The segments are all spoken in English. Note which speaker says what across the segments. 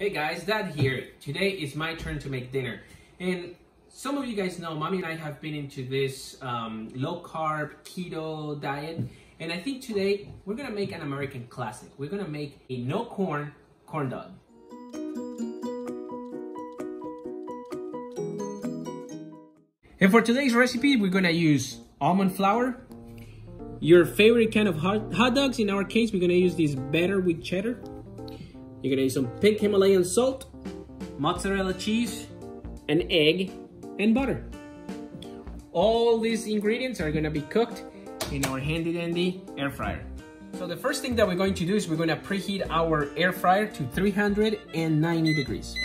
Speaker 1: Hey guys, Dad here. Today is my turn to make dinner. And some of you guys know, Mommy and I have been into this um, low carb keto diet. And I think today we're gonna make an American classic. We're gonna make a no corn corn dog. And for today's recipe, we're gonna use almond flour, your favorite kind of hot, hot dogs. In our case, we're gonna use this Beddar with Cheddar. You're gonna use some pink Himalayan salt, mozzarella cheese, an egg, and butter. All these ingredients are gonna be cooked in our handy dandy air fryer. So the first thing that we're going to do is we're gonna preheat our air fryer to 390 degrees.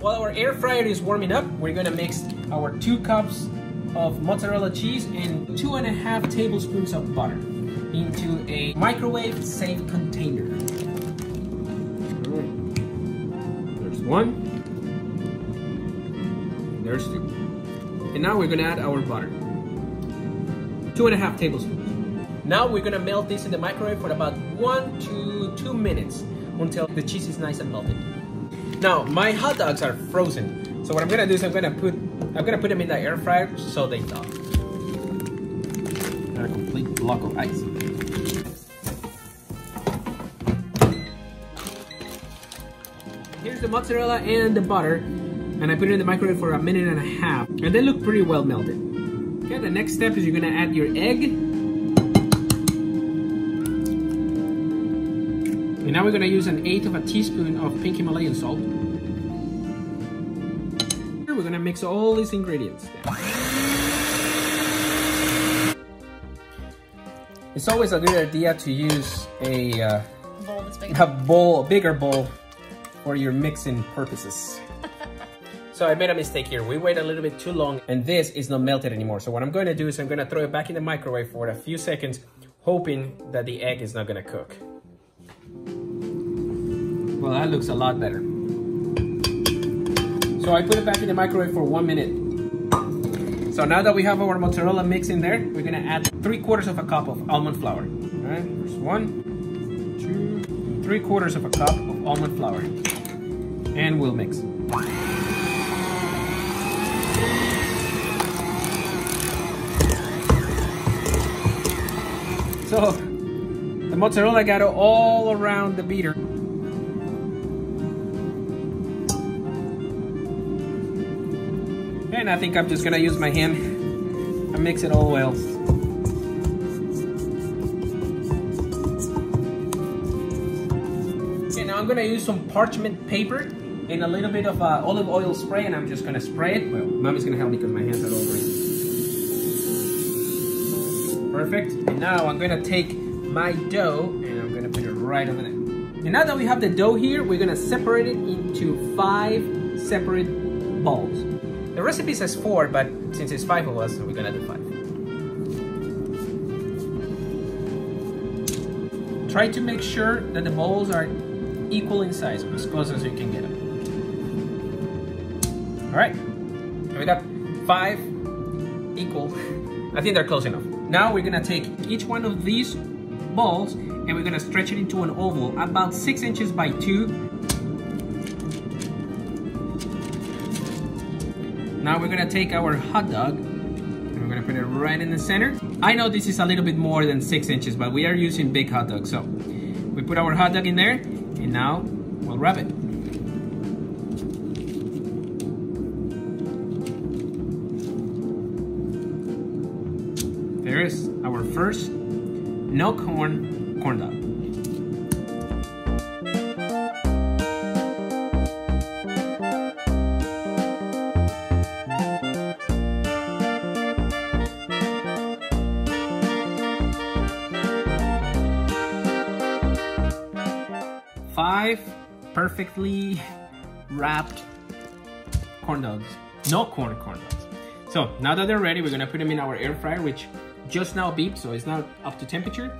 Speaker 1: While our air fryer is warming up, we're gonna mix our two cups of mozzarella cheese and two and a half tablespoons of butter into a microwave safe container. There's one. There's two. And now we're gonna add our butter. Two and a half tablespoons. Now we're gonna melt this in the microwave for about one to two minutes until the cheese is nice and melted. Now, my hot dogs are frozen. So what I'm gonna do is I'm gonna put I'm gonna put them in the air fryer so they thaw. Got a complete block of ice. The mozzarella and the butter, and I put it in the microwave for a minute and a half, and they look pretty well melted. Okay, the next step is you're gonna add your egg. And now we're gonna use an eighth of a teaspoon of pink Himalayan salt. We're gonna mix all these ingredients. It's always a good idea to use a, uh,
Speaker 2: bowl
Speaker 1: a bowl, a bigger bowl for your mixing purposes. so I made a mistake here. We wait a little bit too long and this is not melted anymore. So what I'm gonna do is I'm gonna throw it back in the microwave for a few seconds, hoping that the egg is not gonna cook. Well, that looks a lot better. So I put it back in the microwave for one minute. So now that we have our mozzarella mix in there, we're gonna add three quarters of a cup of almond flour. All right, one, two, three quarters of a cup of almond flour. And we'll mix. So the mozzarella got all around the beater. And I think I'm just gonna use my hand and mix it all well. Gonna use some parchment paper and a little bit of uh, olive oil spray and I'm just gonna spray it. Well, mommy's gonna help me because my hands are all. Perfect. And now I'm gonna take my dough and I'm gonna put it right over there. And now that we have the dough here, we're gonna separate it into five separate balls. The recipe says four, but since it's five of us, we're gonna do five. Try to make sure that the balls are equal in size, as close as you can get them. All right, we got five equal. I think they're close enough. Now we're gonna take each one of these balls and we're gonna stretch it into an oval about six inches by two Now we're gonna take our hot dog and we're gonna put it right in the center. I know this is a little bit more than six inches, but we are using big hot dogs. So we put our hot dog in there and now we'll wrap it. There is our first no corn corn dog. Five perfectly wrapped corn dogs. No corn corn dogs. So now that they're ready, we're gonna put them in our air fryer, which just now beeped, so it's not up to temperature.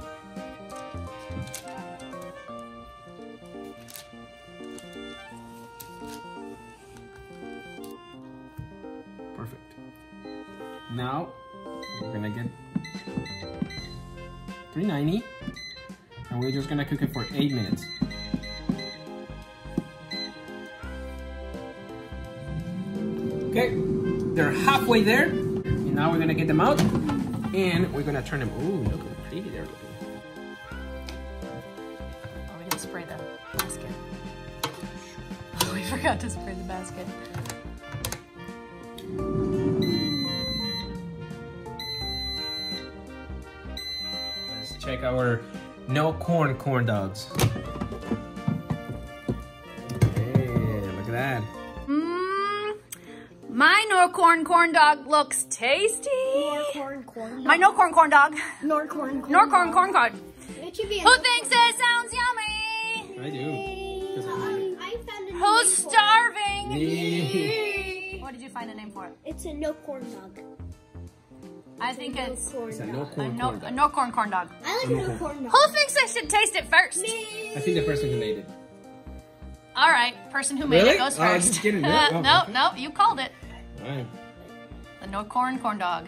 Speaker 1: Perfect. Now we're gonna get 390 And we're just gonna cook it for eight minutes. Okay, they're halfway there. And now we're gonna get them out and we're gonna turn them. Ooh, look how pretty they're looking.
Speaker 2: Oh, we didn't spray the basket. Oh, we forgot to spray the basket.
Speaker 1: Let's check our no corn corn dogs.
Speaker 2: No corn corn dog looks tasty.
Speaker 3: Corn, corn.
Speaker 2: My no corn corn dog.
Speaker 3: Nor corn, corn.
Speaker 2: Nor corn corn dog.
Speaker 3: It should be
Speaker 2: Who thinks it sounds yummy?
Speaker 1: I do. 'cause I made um,
Speaker 3: I found a
Speaker 2: Who's
Speaker 3: name for it.
Speaker 2: starving?
Speaker 1: it.
Speaker 2: What did you find a name for it?
Speaker 3: It's a no corn dog.
Speaker 2: I think
Speaker 3: No
Speaker 2: it's
Speaker 1: It's a
Speaker 3: dog.
Speaker 1: no
Speaker 2: a
Speaker 1: corn
Speaker 2: no,
Speaker 1: corn dog.
Speaker 2: no corn corn dog.
Speaker 3: I like
Speaker 1: No
Speaker 3: no
Speaker 1: corn.
Speaker 3: corn dog.
Speaker 2: Who thinks I should taste it first?
Speaker 1: I think the person who made it.
Speaker 2: All right, person who made
Speaker 1: Really?
Speaker 2: it goes
Speaker 1: Oh, I
Speaker 2: first.
Speaker 1: just kidding. No? Oh,
Speaker 2: no, no, you called it.
Speaker 1: All right.
Speaker 2: The no corn corn dog.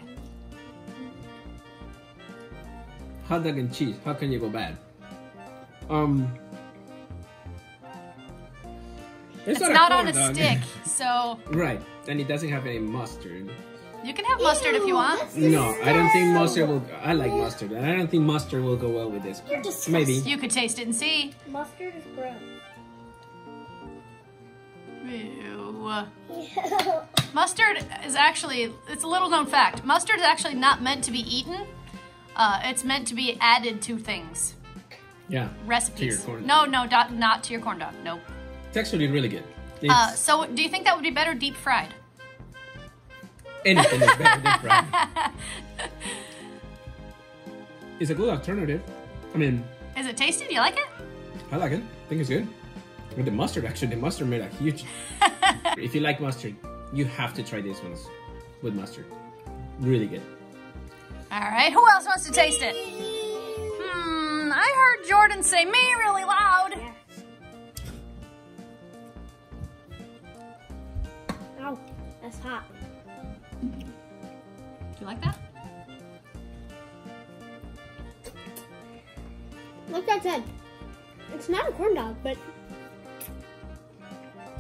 Speaker 1: Hot dog and cheese. How can you go bad? Um.
Speaker 2: It's,
Speaker 1: a
Speaker 2: not on a
Speaker 1: dog.
Speaker 2: stick, so
Speaker 1: right. And it doesn't have any mustard.
Speaker 2: you can have mustard if you want.
Speaker 1: No, I don't think mustard will. I like mustard, and I don't think mustard will go well with this.
Speaker 3: You're.
Speaker 1: Maybe.
Speaker 2: You could taste it and see.
Speaker 3: Mustard is gross.
Speaker 2: Ew. Mustard is actually, it's a little known fact. Mustard is actually not meant to be eaten. Uh, it's meant to be added to things,
Speaker 1: Yeah.
Speaker 2: recipes.
Speaker 1: corn
Speaker 2: no, no, not, not to your corn dog. Nope.
Speaker 1: It's actually really good.
Speaker 2: Uh, so, do you think that would be better deep fried?
Speaker 1: anything is better than fried. It's a good alternative. I mean,
Speaker 2: Is it tasty? Do you like it?
Speaker 1: I like it. I think it's good. With the mustard, actually, the mustard made a huge. if you like mustard, you have to try these ones with mustard. Really good.
Speaker 2: All right. Who else wants to taste it? Hmm. I heard Jordan say me really loud.
Speaker 3: Ow, that's hot.
Speaker 2: Do you like that?
Speaker 3: Like I said, it's not a corn dog, but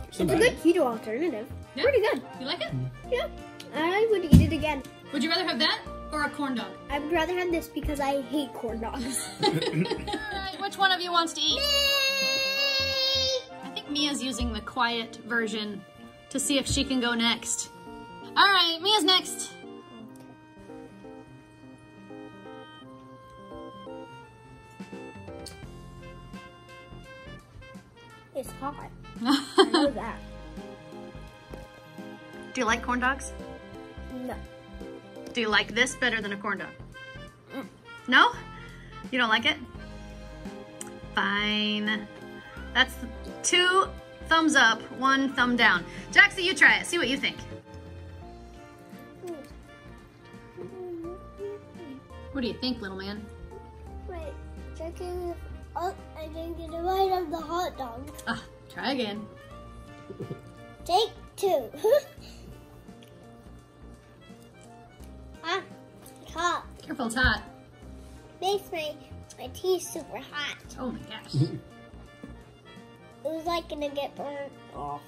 Speaker 1: It's
Speaker 3: it's a good keto alternative.
Speaker 2: Yeah.
Speaker 3: Pretty good.
Speaker 2: You like it? Mm.
Speaker 3: Yeah, I would eat it again.
Speaker 2: Would you rather have that or a corn dog?
Speaker 3: I would rather have this because I hate corn dogs.
Speaker 2: All right. Which one of you wants to eat? I think Mia's using the quiet version to see if she can go next. All right, Mia's next.
Speaker 3: It's hot. I know that.
Speaker 2: Do you like corn dogs?
Speaker 3: No.
Speaker 2: Do you like this better than a corn dog? No? You don't like it? Fine. That's two thumbs up, one thumb down. Jaxie, you try it. See what you think. What do you think, little man?
Speaker 3: Wait, checking if oh, I didn't get a bite of the hot dog.
Speaker 2: Ah, try again.
Speaker 3: Take two. ah, it's hot.
Speaker 2: Careful, it's hot.
Speaker 3: Makes my my teeth super hot.
Speaker 2: Oh my gosh.
Speaker 3: It was like gonna get burnt off.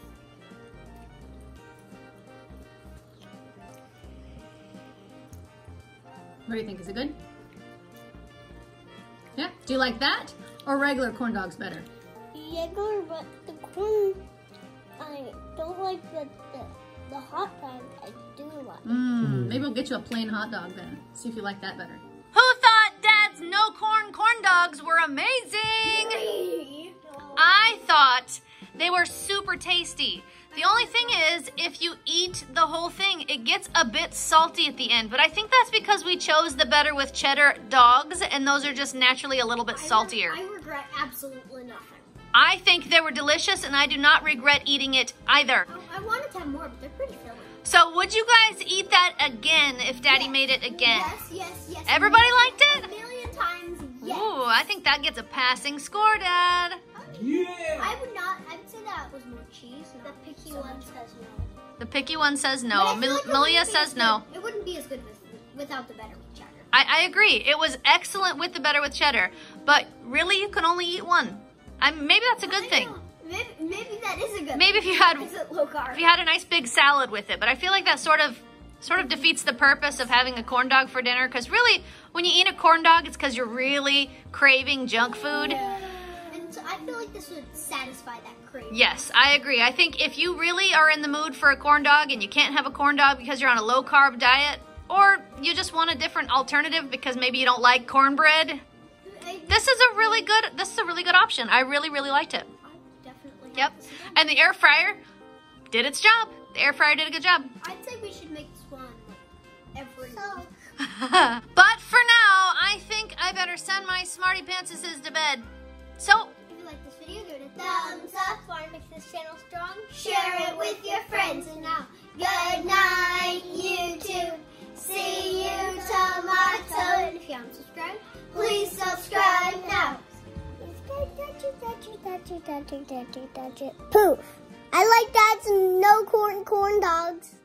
Speaker 2: What do you think? Is it good? Yeah. Do you like that or regular corn dogs better?
Speaker 3: Regular, but the corn, I don't like the the, the hot dog. I do like.
Speaker 2: Mm, maybe we'll get you a plain hot dog then. See if you like that better. Who thought Dad's no corn corn dogs were amazing? I thought they were super tasty. The only thing is, if you eat the whole thing, it gets a bit salty at the end. But I think that's because we chose the Beddar with Cheddar dogs, and those are just naturally a little bit saltier.
Speaker 3: I regret absolutely nothing.
Speaker 2: I think they were delicious, and I do not regret eating it either.
Speaker 3: I, I wanted to have more, but they're pretty filling.
Speaker 2: So, would you guys eat that again if Daddy made it again?
Speaker 3: Yes, yes, yes.
Speaker 2: Everybody liked it?
Speaker 3: A million times. Yes.
Speaker 2: Ooh, I think that gets a passing score, Dad.
Speaker 1: Yeah.
Speaker 3: I would not. I'd say that was more cheese. The picky one says no.
Speaker 2: The picky one says no. Mil-
Speaker 3: like it
Speaker 2: Milia
Speaker 3: wouldn't be
Speaker 2: says
Speaker 3: as
Speaker 2: no.
Speaker 3: good- It wouldn't be as good with, without the Beddar with Cheddar.
Speaker 2: I, I agree. It was excellent with the Beddar with Cheddar, but really you can only eat one. I, maybe that's a good thing.
Speaker 3: Maybe, maybe that is a good
Speaker 2: Maybe if you had
Speaker 3: low carb?
Speaker 2: if you had a nice big salad with it, but I feel like that sort of sort of defeats the purpose of having a corn dog for dinner because really when you eat a corn dog it's because you're really craving junk food.
Speaker 3: And so I feel like this would satisfy that craving.
Speaker 2: Yes, I agree. I think if you really are in the mood for a corn dog and you can't have a corn dog because you're on a low carb diet, or you just want a different alternative because maybe you don't like cornbread, this is a really good this is a really good option. I really really liked it.
Speaker 3: Definitely
Speaker 2: Yep.
Speaker 3: to say that.
Speaker 2: And the air fryer did its job. The air fryer did a good job.
Speaker 3: I'd say we should make this one like, every week.
Speaker 2: but for now, I think I better send my smarty pantsuses to bed. So,
Speaker 3: If you like this video, give it a thumbs up. Want to make this channel strong? Share it with your friends. And now, good night, YouTube. See you tomorrow. And if you haven't subscribed, please subscribe now. Poof! I like that. No corn corn dogs.